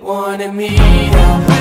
Wanted me,